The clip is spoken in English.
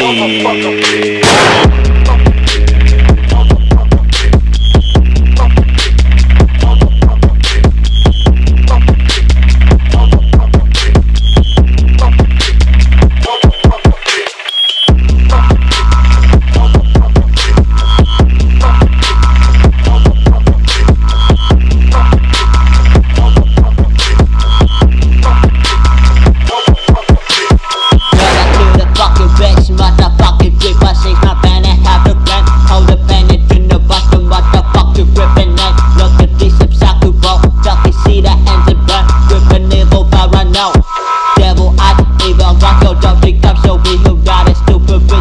こ？Rock your dog, big dog, so big, who got a stupid bitch.